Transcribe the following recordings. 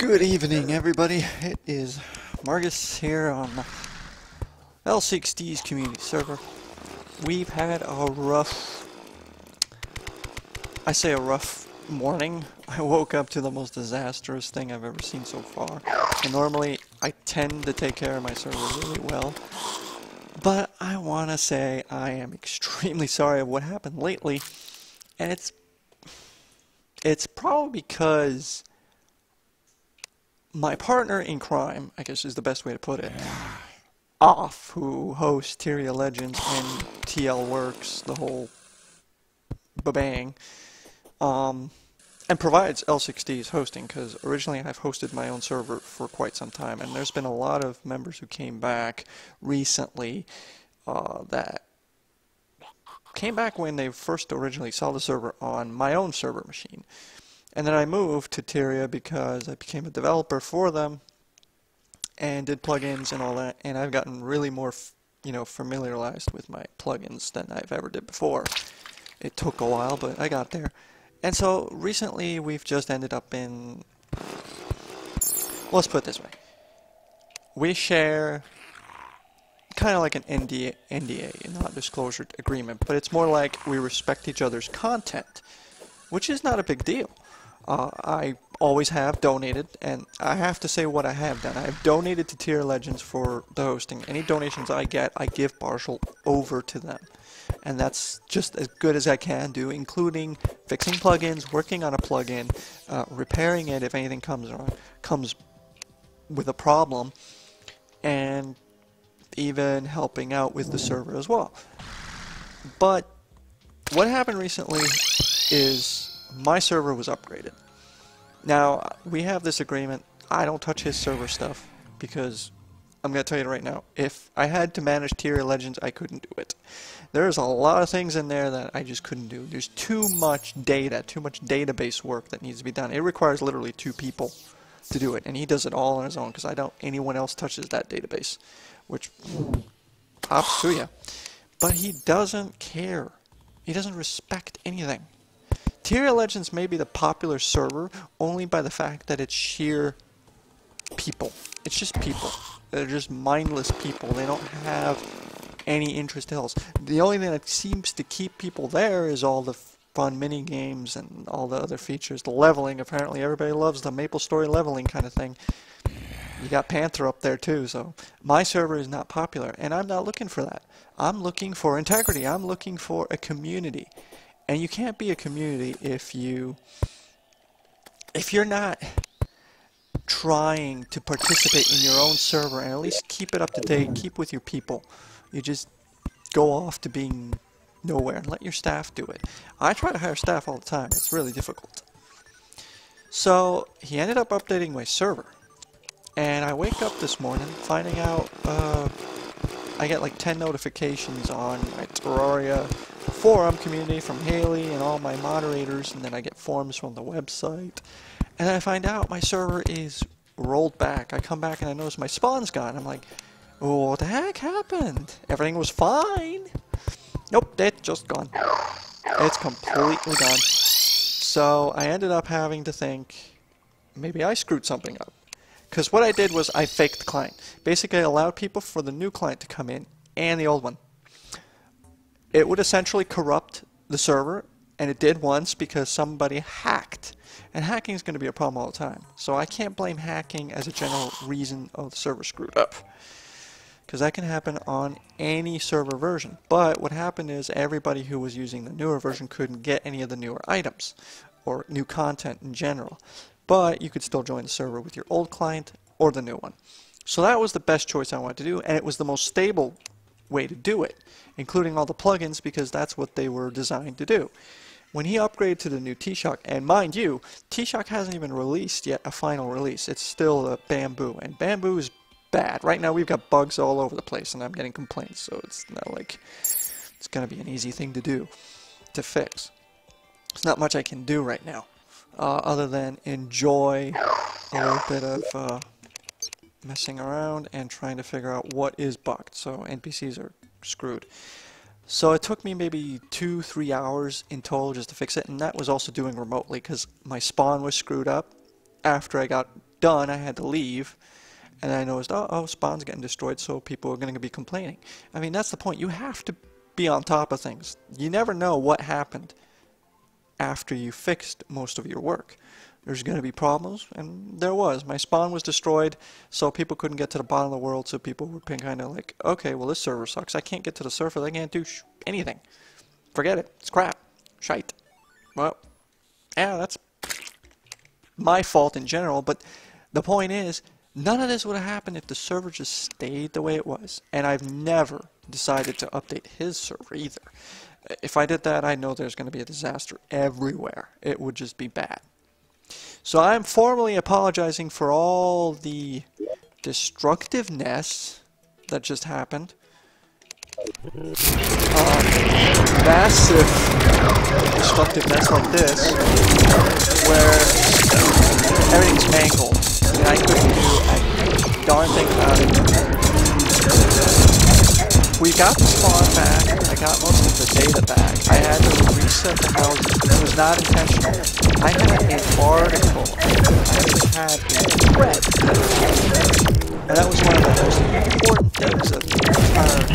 Good evening, everybody. It is Marcus here on L6D's community server. We've had a rough, I say a rough morning. I woke up to the most disastrous thing I've ever seen so far. And normally, I tend to take care of my server really well. But I want to say I am extremely sorry of what happened lately. And it's, it's probably because my partner in crime, I guess is the best way to put it, Off, who hosts Tyria Legends and TL Works, the whole babang, um, and provides L6D's hosting, because originally I've hosted my own server for quite some time, and there's been a lot of members who came back recently uh, that came back when they first originally saw the server on my own server machine. And then I moved to Tyria because I became a developer for them and did plugins and all that. And I've gotten really more, you know, familiarized with my plugins than I've ever did before. It took a while, but I got there. And so recently we've just ended up in. Let's put it this way. We share kind of like an NDA, NDA, non-disclosure agreement, but it's more like we respect each other's content, which is not a big deal. Uh, I always have donated, and I have to say what I have done. I've donated to Tier Legends for the hosting. Any donations I get, I give partial over to them. And that's just as good as I can do, including fixing plugins, working on a plugin, uh, repairing it if anything comes wrong, comes with a problem, and even helping out with the server as well. But what happened recently is my server was upgraded. Now, we have this agreement. I don't touch his server stuff because I'm going to tell you right now, if I had to manage Tyria Legends, I couldn't do it. There's a lot of things in there that I just couldn't do. There's too much data, too much database work that needs to be done. It requires literally two people to do it, and he does it all on his own because I don't anyone else touches that database, which pops to you. But he doesn't care. He doesn't respect anything. Tyria Legends may be the popular server only by the fact that it's sheer people. It's just people. They're just mindless people. They don't have any interest else. The only thing that seems to keep people there is all the fun mini games and all the other features. The leveling, apparently everybody loves the MapleStory leveling kind of thing. You got Panther up there too, so my server is not popular, and I'm not looking for that. I'm looking for integrity. I'm looking for a community. And you can't be a community if you if you're not trying to participate in your own server and at least keep it up to date, keep with your people. You just go off to being nowhere and let your staff do it. I try to hire staff all the time. It's really difficult. So he ended up updating my server. And I wake up this morning finding out uh, I get like 10 notifications on my Terraria forum community from Haley and all my moderators, and then I get forms from the website. And I find out my server is rolled back. I come back and I notice my spawn's gone. I'm like, what the heck happened? Everything was fine. Nope, it's just gone. It's completely gone. So I ended up having to think, maybe I screwed something up. Because what I did was I faked the client. Basically, I allowed people for the new client to come in and the old one it would essentially corrupt the server, and it did once because somebody hacked. And hacking is going to be a problem all the time. So I can't blame hacking as a general reason of the server screwed up. Because that can happen on any server version. But what happened is everybody who was using the newer version couldn't get any of the newer items or new content in general. But you could still join the server with your old client or the new one. So that was the best choice I wanted to do, and it was the most stable way to do it, including all the plugins because that's what they were designed to do. When he upgraded to the new TShock, and mind you, TShock hasn't even released yet a final release. It's still a Bamboo, and Bamboo is bad. Right now we've got bugs all over the place, and I'm getting complaints, so it's not like it's going to be an easy thing to do, to fix. There's not much I can do right now, uh, other than enjoy a little bit of uh, messing around and trying to figure out what is bugged. So NPCs are screwed. So it took me maybe two, three hours in total just to fix it, and that was also doing remotely because my spawn was screwed up after I got done, I had to leave. And I noticed, oh, oh, Spawn's getting destroyed, so people are going to be complaining. I mean, that's the point. You have to be on top of things. You never know what happened after you fixed most of your work. There's going to be problems, and there was. My spawn was destroyed, so people couldn't get to the bottom of the world, so people were kind of like, okay, well, this server sucks. I can't get to the surface. I can't do anything. Forget it. It's crap. Shite. Well, yeah, that's my fault in general, but the point is, none of this would have happened if the server just stayed the way it was. And I've never decided to update his server either. If I did that, I know there's going to be a disaster everywhere. It would just be bad. So I'm formally apologizing for all the destructiveness that just happened. Um, massive destructiveness like this, where everything's mangled, and I couldn't do a darn thing about it. We got the spawn back, I got most data back. I had to reset the houses. It was not intentional. I had an article. I had a thread. And that was one of the most important things of the entire.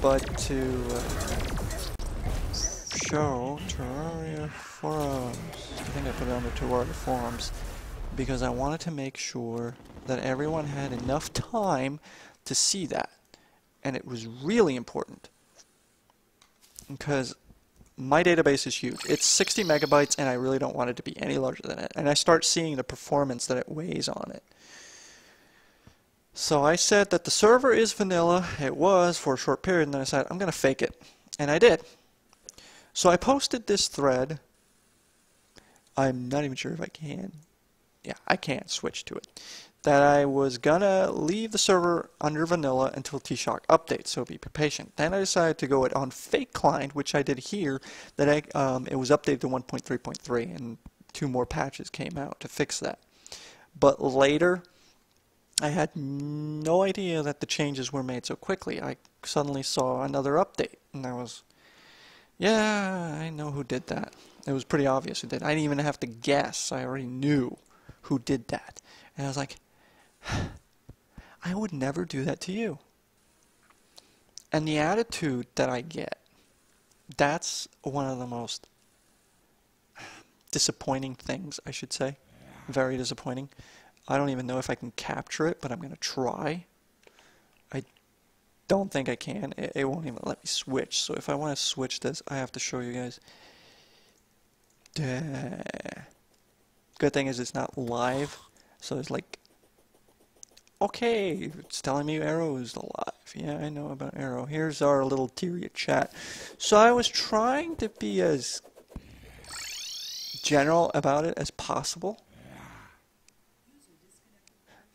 But to uh, show Terraria forums. I think I put it on the Terraria forums because I wanted to make sure that everyone had enough time to see that. And it was really important because my database is huge. It's 60 megabytes and I really don't want it to be any larger than it. And I start seeing the performance that it weighs on it. So I said that the server is vanilla. It was for a short period and then I said I'm going to fake it. And I did. So I posted this thread. I'm not even sure if I can. Yeah, I can't switch to it. That I was gonna leave the server under vanilla until TShock updates, so be patient. Then I decided to go it on fake client, which I did here. That I um, it was updated to 1.3.3, and two more patches came out to fix that. But later, I had no idea that the changes were made so quickly. I suddenly saw another update, and I was yeah, I know who did that. It was pretty obvious who did. I didn't even have to guess. I already knew who did that. And I was like, I would never do that to you. And the attitude that I get, that's one of the most disappointing things, I should say. Very disappointing. I don't even know if I can capture it, but I'm going to try don't think I can. It, it, won't even let me switch. So if I want to switch this, I have to show you guys. Duh. Good thing is it's not live. So it's like, okay, it's telling me Arrow is alive. Yeah, I know about Arrow. Here's our little Tyria chat. So I was trying to be as general about it as possible.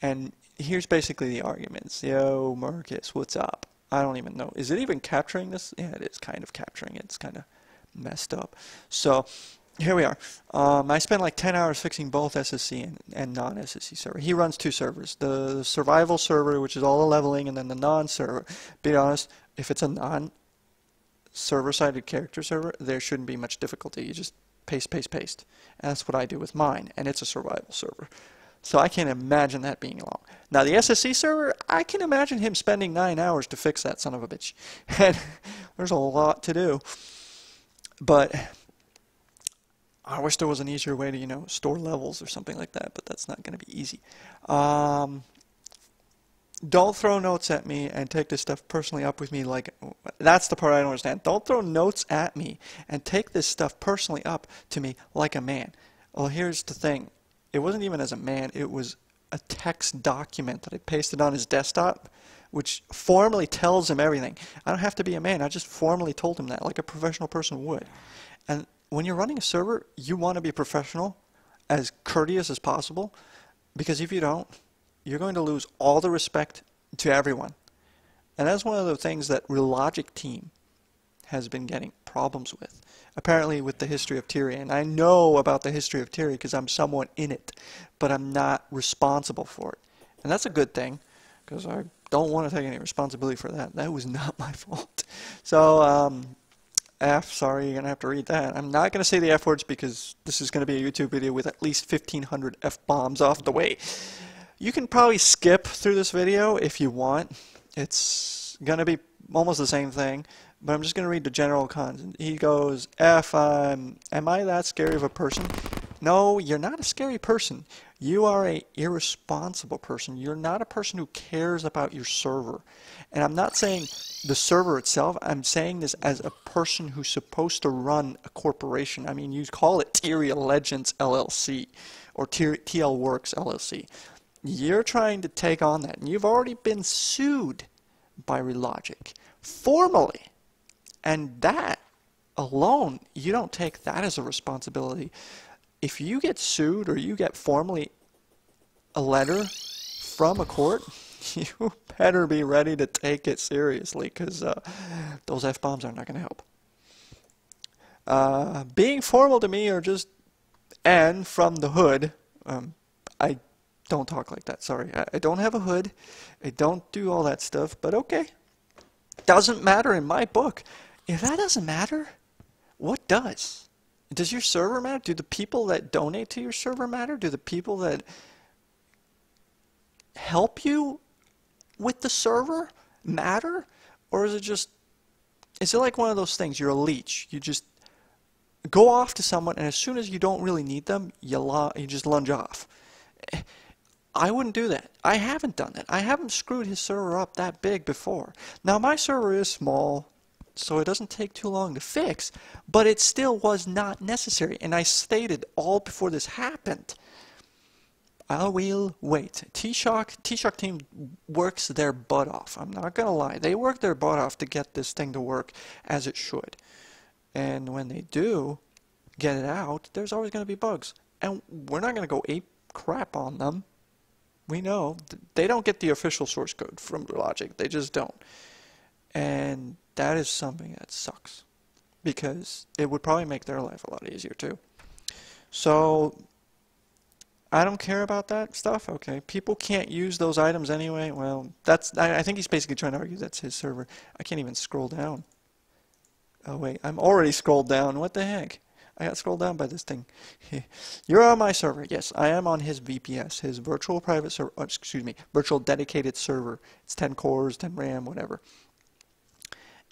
And here's basically the arguments. Yo, Marcus, what's up? I don't even know. Is it even capturing this? Yeah, it is kind of capturing it. It's kind of messed up. So here we are. Um, I spent like 10 hours fixing both SSC and, and non-SSC server. He runs two servers. The, survival server, which is all the leveling, and then the non-server. Be honest, if it's a non server-sided character server, there shouldn't be much difficulty. You just paste, paste, paste. And that's what I do with mine, and it's a survival server. So I can't imagine that being long. Now the SSC server, I can imagine him spending nine hours to fix that son of a bitch. And there's a lot to do. But I wish there was an easier way to, you know, store levels or something like that, but that's not going to be easy. Um, don't throw notes at me and take this stuff personally up with me like that's the part I don't understand. Don't throw notes at me and take this stuff personally up to me like a man. Well, here's the thing. It wasn't even as a man, it was a text document that I pasted on his desktop, which formally tells him everything. I don't have to be a man, I just formally told him that, like a professional person would. And when you're running a server, you want to be professional, as courteous as possible, because if you don't, you're going to lose all the respect to everyone. And that's one of the things that Re-Logic team has been getting problems with apparently with the history of Tyrion. I know about the history of Tyrion because I'm somewhat in it, but I'm not responsible for it. And that's a good thing because I don't want to take any responsibility for that. That was not my fault. So, um, F, sorry, you're going to have to read that. I'm not going to say the F words because this is going to be a YouTube video with at least 1,500 F-bombs off the way. You can probably skip through this video if you want. It's going to be almost the same thing, but I'm just going to read the general content. He goes, F, um, am I that scary of a person? No, you're not a scary person. You are a irresponsible person. You're not a person who cares about your server. And I'm not saying the server itself. I'm saying this as a person who's supposed to run a corporation. I mean, you call it Tyria Legends LLC or TL Works LLC. You're trying to take on that, and you've already been sued by Re-Logic formally. And that alone, you don't take that as a responsibility. If you get sued or you get formally a letter from a court, you better be ready to take it seriously because uh, those F bombs are not going to help. Uh, being formal to me or just and from the hood, um, I don't talk like that. Sorry, I, I don't have a hood. I don't do all that stuff. But okay, doesn't matter in my book. If that doesn't matter, what does? Does your server matter? Do the people that donate to your server matter? Do the people that help you with the server matter? Or is it just, is it like one of those things? You're a leech. You just go off to someone, and as soon as you don't really need them, you, you just lunge off. I wouldn't do that. I haven't done that. I haven't screwed his server up that big before. Now, my server is small, so it doesn't take too long to fix, but it still was not necessary. And I stated all before this happened I will wait. TShock, TShock team works their butt off. I'm not going to lie. They work their butt off to get this thing to work as it should. And when they do get it out, there's always going to be bugs. And we're not going to go ape crap on them. We know. They don't get the official source code from Logic. They just don't. And that is something that sucks. Because it would probably make their life a lot easier too. So I don't care about that stuff. Okay, people can't use those items anyway. Well, that's I, I, think he's basically trying to argue that's his server. I can't even scroll down. Oh wait, I'm already scrolled down. What the heck? I got scrolled down by this thing. You're on my server. Yes, I am on his VPS, his virtual private server. Oh, excuse me, virtual dedicated server. It's 10 cores, 10 RAM, whatever.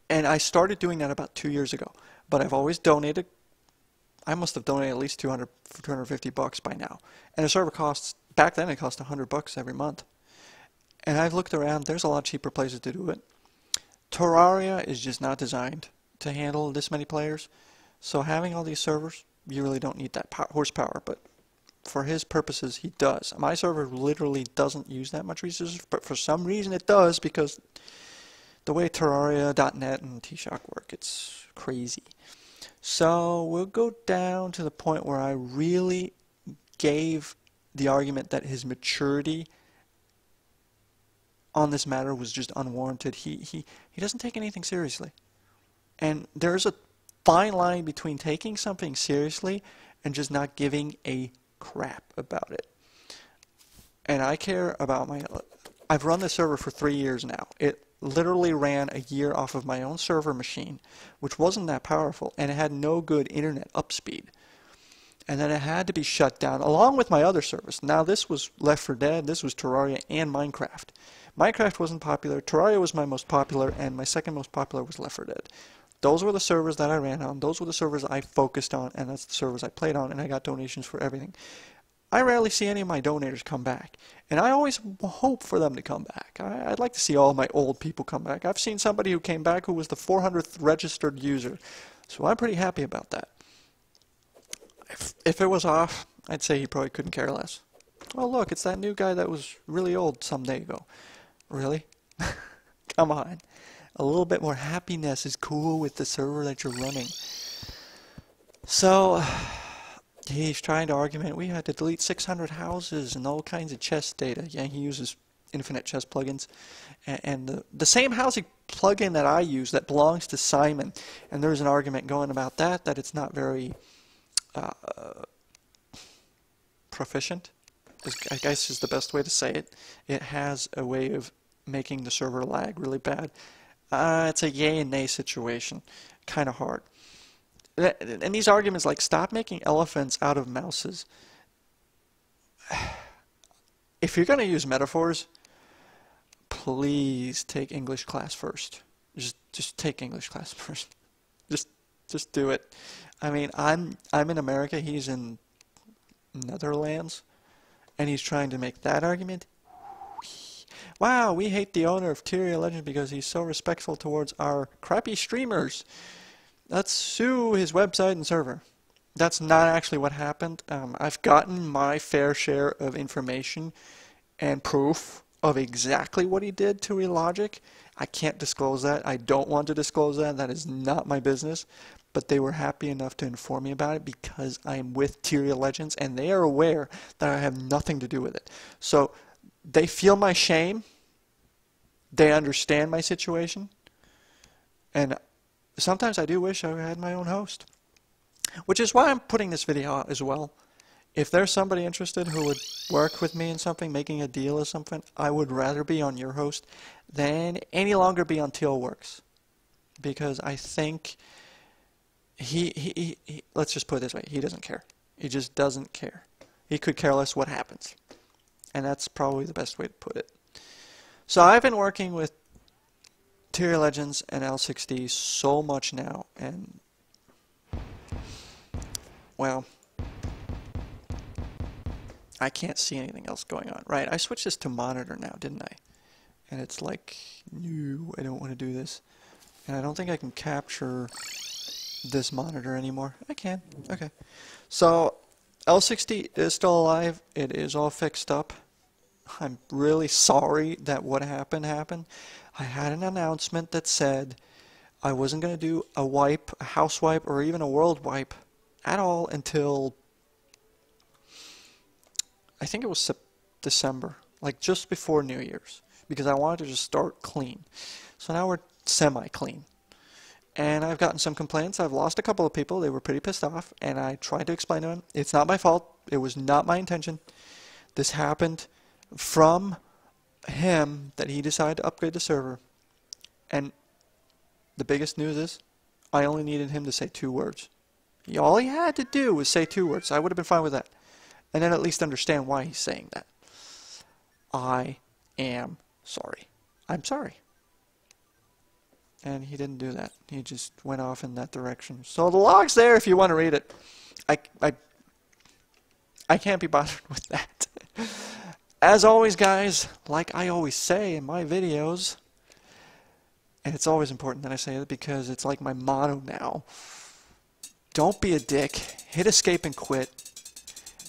And I started doing that about two years ago. But I've always donated I must have donated at least 200, 250 bucks by now. And a server costs, back then it cost 100 bucks every month. And I've looked around, there's a lot cheaper places to do it. Terraria is just not designed to handle this many players. So having all these servers, you really don't need that horsepower, but for his purposes, he does. My server literally doesn't use that much resources, but for some reason it does because the way Terraria.net and TShock work, it's crazy. So we'll go down to the point where I really gave the argument that his maturity on this matter was just unwarranted. He, he, he doesn't take anything seriously. And there's a fine line between taking something seriously and just not giving a crap about it. And I care about my... I've run the server for three years now. It literally ran a year off of my own server machine, which wasn't that powerful, and it had no good internet upspeed. And then it had to be shut down along with my other service. Now this was Left 4 Dead, this was Terraria, and Minecraft. Minecraft wasn't popular, Terraria was my most popular, and my second most popular was Left 4 Dead. Those were the servers that I ran on, those were the servers I focused on, and that's the servers I played on, and I got donations for everything. I rarely see any of my donors come back, and I always hope for them to come back. I, would like to see all my old people come back. I've seen somebody who came back who was the 400th registered user, so I'm pretty happy about that. If, if it was off, I'd say he probably couldn't care less. Oh look, it's that new guy that was really old some day ago. Really? Come on. A little bit more happiness is cool with the server that you're running. So he's trying to argument we had to delete 600 houses and all kinds of chess data. Yeah, he uses Infinite Chests plugins. And, the, the same housing plugin that I use that belongs to Simon, and there's an argument going about that, that it's not very uh, proficient, I guess is the best way to say it. It has a way of making the server lag really bad. Uh, it's a yay and nay situation, kind of hard. And these arguments like stop making elephants out of mouses. If you're going to use metaphors, please take English class first. Just just take English class first. Just just do it. I mean, I'm I'm in America, he's in Netherlands, and he's trying to make that argument. Wow, we hate the owner of Tyria Legend because he's so respectful towards our crappy streamers. Let's sue his website and server. That's not actually what happened. Um, I've gotten my fair share of information and proof of exactly what he did to Re-Logic. I can't disclose that. I don't want to disclose that. That is not my business. But they were happy enough to inform me about it because I am with Tyria Legends and they are aware that I have nothing to do with it. So they feel my shame. They understand my situation. And sometimes I do wish I had my own host. Which is why I'm putting this video out as well. If there's somebody interested who would work with me in something, making a deal or something, I would rather be on your host than any longer be on TLWorks. Because I think he, he, he, let's just put it this way, he doesn't care. He just doesn't care. He could care less what happens. And that's probably the best way to put it. So I've been working with Tyria Legends and L6D so much now, and well, I can't see anything else going on. Right, I switched this to monitor now, didn't I? And it's like, no, I don't want to do this. And I don't think I can capture this monitor anymore. I can. Okay. So L6D is still alive. It is all fixed up. I'm really sorry that what happened happened. I had an announcement that said I wasn't going to do a wipe, a house wipe, or even a world wipe at all until I think it was December, like just before New Year's, because I wanted to just start clean. So now we're semi-clean and I've gotten some complaints. I've lost a couple of people. They were pretty pissed off, and I tried to explain to them it's not my fault. It was not my intention. This happened from him that he decided to upgrade the server. And the biggest news is I only needed him to say two words. All he had to do was say two words. I would have been fine with that. And then at least understand why he's saying that. I am sorry. I'm sorry and he didn't do that. He just went off in that direction. So the log's there if you want to read it. I, I, I can't be bothered with that. As always, guys, like I always say in my videos, and it's always important that I say it because it's like my motto now. Don't be a dick. Hit escape and quit.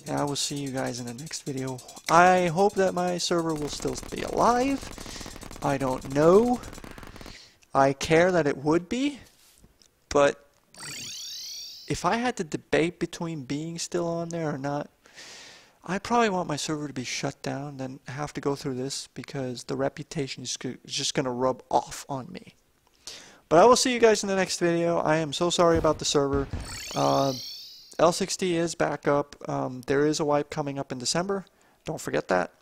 And I will see you guys in the next video. I hope that my server will still be alive. I don't know. I care that it would be, but if I had to debate between being still on there or not, I probably want my server to be shut down than have to go through this because the reputation is just going to rub off on me. But I will see you guys in the next video. I am so sorry about the server. Uh, L6D is back up. Um, there is a wipe coming up in December. Don't forget that.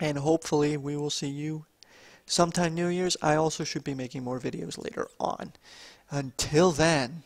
And hopefully we will see you sometime New Year's. I also should be making more videos later on. Until then,